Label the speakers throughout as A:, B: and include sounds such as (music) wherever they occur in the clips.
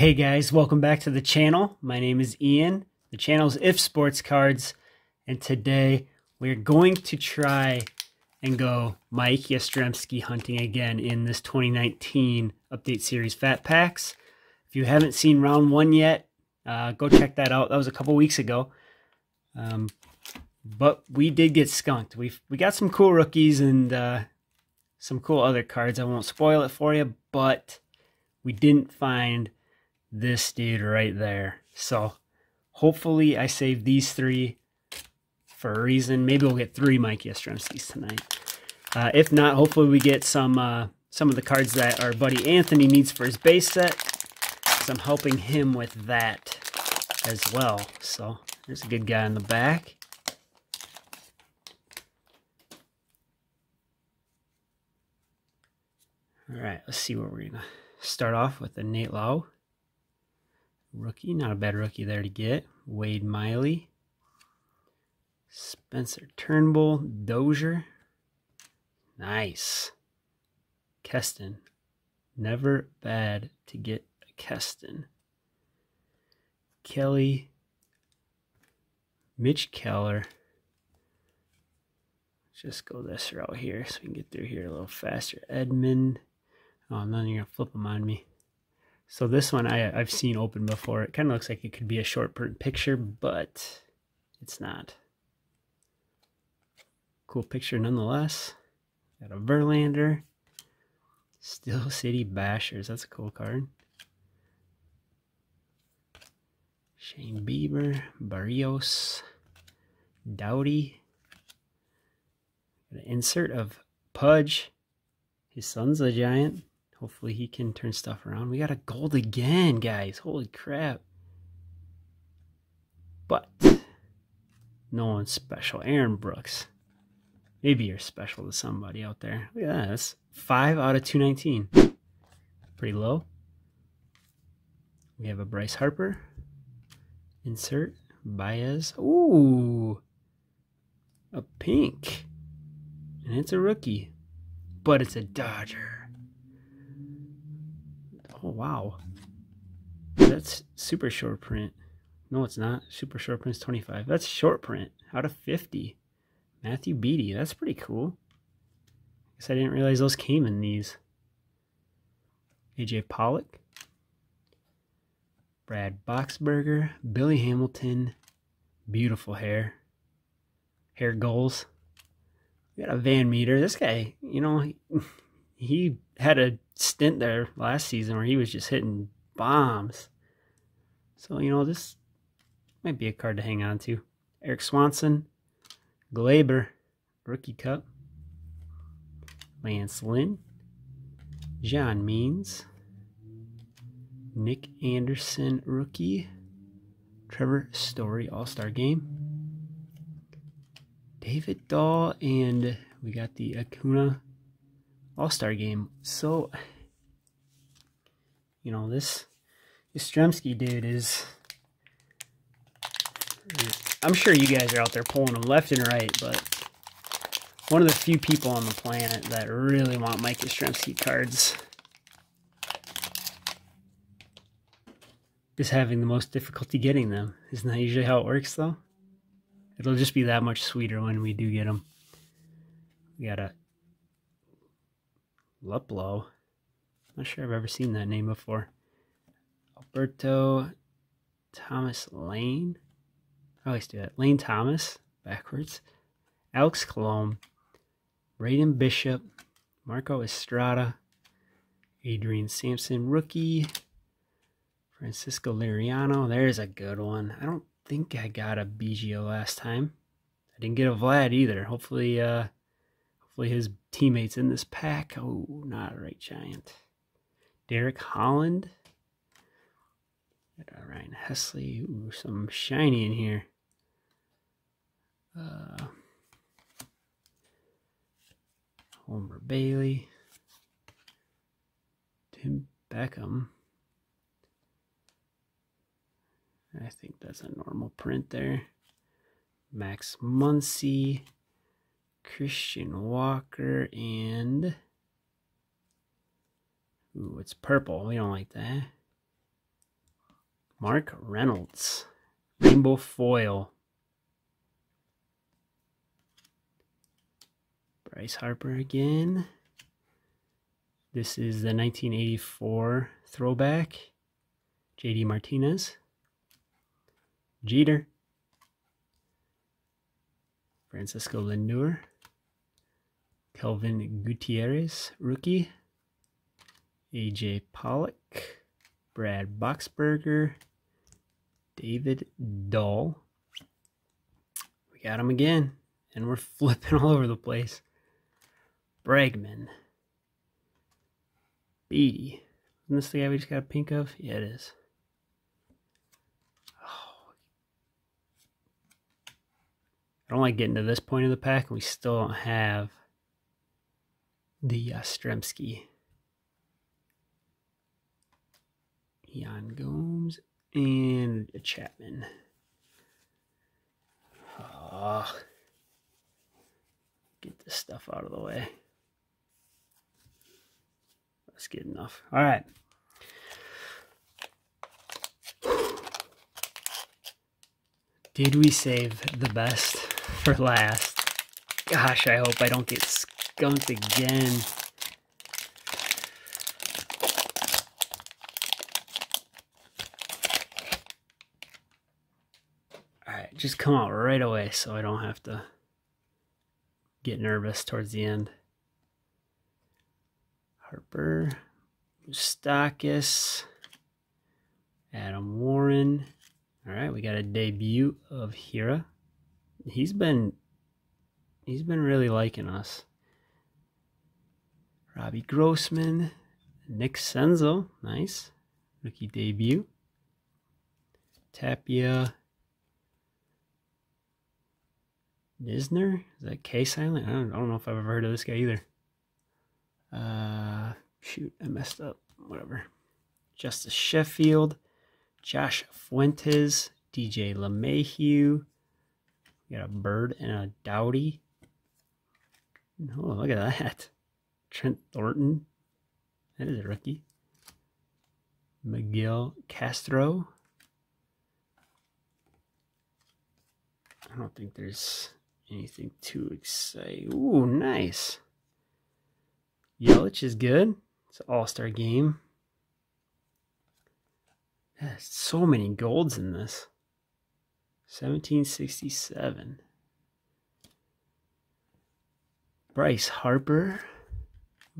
A: Hey guys, welcome back to the channel. My name is Ian. The channel is If Sports Cards, and today we're going to try and go Mike Yastrzemski hunting again in this 2019 Update Series Fat Packs. If you haven't seen round one yet, uh, go check that out. That was a couple weeks ago. Um, but we did get skunked. We we got some cool rookies and uh, some cool other cards. I won't spoil it for you, but we didn't find this dude right there. So hopefully I saved these three for a reason. Maybe we'll get three Mike Yastrzemskis tonight. Uh, if not, hopefully we get some uh, some of the cards that our buddy Anthony needs for his base set. Because I'm helping him with that as well. So there's a good guy in the back. All right, let's see where we're going to start off with the Nate Lowe. Rookie, not a bad rookie there to get. Wade Miley. Spencer Turnbull. Dozier. Nice. Keston. Never bad to get a Keston. Kelly. Mitch Keller. just go this route here so we can get through here a little faster. Edmund. Oh, then you're going to flip them on me. So this one I, I've seen open before. It kind of looks like it could be a short print picture, but it's not. Cool picture nonetheless. Got a Verlander. Still City Bashers. That's a cool card. Shane Bieber. Barrios. Dowdy. Got an insert of Pudge. His son's a giant. Hopefully he can turn stuff around. We got a gold again, guys. Holy crap. But no one's special. Aaron Brooks. Maybe you're special to somebody out there. Look at that. That's 5 out of 219. Pretty low. We have a Bryce Harper. Insert. Baez. Ooh. A pink. And it's a rookie. But it's a Dodger. Oh, wow. That's super short print. No, it's not. Super short print's 25. That's short print out of 50. Matthew Beaty. That's pretty cool. Guess I didn't realize those came in these. AJ Pollock. Brad Boxberger. Billy Hamilton. Beautiful hair. Hair goals. We got a VanMeter. This guy, you know, (laughs) he, had a stint there last season where he was just hitting bombs. So, you know, this might be a card to hang on to. Erik Swanson, Gleyber, Rookie Cup, Lance Lynn, John Means, Nick Anderson, Rookie, Trevor Story, All Star Game, David Dahl, and we got the Acuna All-Star game. So, you know, this Yastrzemski dude is... I'm sure you guys are out there pulling them left and right, but one of the few people on the planet that really want Mike Yastrzemski cards is having the most difficulty getting them. Isn't that usually how it works, though? It'll just be that much sweeter when we do get them. We got a Luplow. Not sure I've ever seen that name before. Alberto Thomas Lane. I always do that. Lane Thomas, backwards. Alex Colomé. Braden Bishop. Marco Estrada. Adrian Sampson, rookie. Francisco Liriano. There's a good one. I don't think I got a BGO last time. I didn't get a Vlad either. Hopefully, uh, his teammates in this pack. Oh, not a right giant. Derek Holland. Ryan Helsley. Ooh, some shiny in here. Uh, Homer Bailey. Tim Beckham. I think that's a normal print there. Max Muncy. Christian Walker and ooh, it's purple. We don't like that. Mark Reynolds. Rainbow foil. Bryce Harper again. This is the 1984 throwback. JD Martinez. Jeter. Francisco Lindor. Kelvin Gutierrez, rookie. AJ Pollock. Brad Boxberger. David Dahl. We got him again. And we're (laughs) flipping all over the place. Bregman. Beaty. Isn't this the guy we just got a pink of? Yeah, it is. Oh. I don't like getting to this point of the pack, and we still don't have the uh, Yastrzemski. Yan Gomes and Chapman. Oh, get this stuff out of the way. That's good enough. All right. Did we save the best for last? Gosh, I hope I don't get skunked again. Alright, just come out right away so I don't have to get nervous towards the end. Harper, Moustakas, Adam Warren. All right, we got a debut of Hiura. He's been he's been really liking us. Robbie Grossman, Nick Senzel, nice rookie debut. Tapia, Knizner, is that K silent? I don't, I don't know if I've ever heard of this guy either. Uh, shoot, I messed up. Whatever. Justus Sheffield, Josh Fuentes, DJ LeMahieu. We got a Bird and a Dowdy. Oh, look at that. Trent Thornton. That is a rookie. Miguel Castro. I don't think there's anything too exciting. Ooh, nice. Yelich is good. It's an all-star game. There's so many golds in this. 1767. Bryce Harper.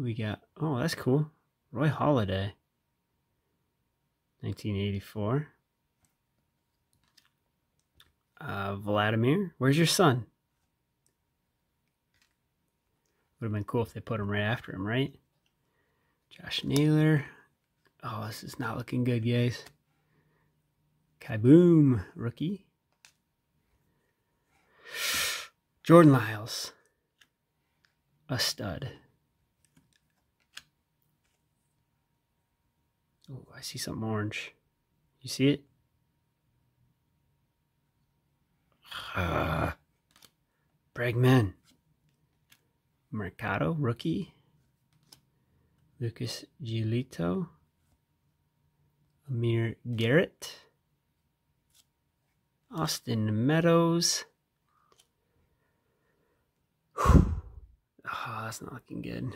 A: We got, oh, that's cool. Roy Halladay. 1984. Uh, Vladimir. Where's your son? Would have been cool if they put him right after him, right? Josh Naylor. Oh, this is not looking good, guys. Kaboom, rookie. Jordan Lyles. A stud. Oh, I see something orange. You see it? Ah. Bregman. Mercado, rookie. Lucas Giolito. Amir Garrett. Austin Meadows. Whew. Oh, that's not looking good.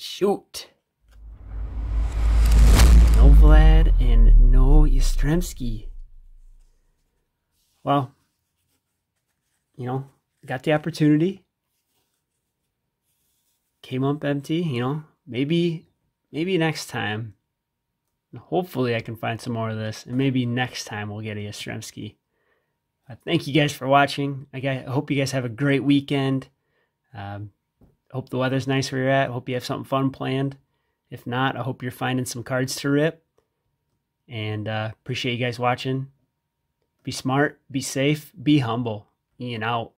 A: Shoot. No Vlad and no Yastrzemski. Well, you know, got the opportunity. Came up empty, you know. Maybe maybe next time. Hopefully I can find some more of this. And maybe next time we'll get a Yastrzemski. Uh, thank you guys for watching. I, I hope you guys have a great weekend. Um, hope the weather's nice where you're at. Hope you have something fun planned. If not, I hope you're finding some cards to rip. And uh, appreciate you guys watching. Be smart, be safe, be humble. Ian out.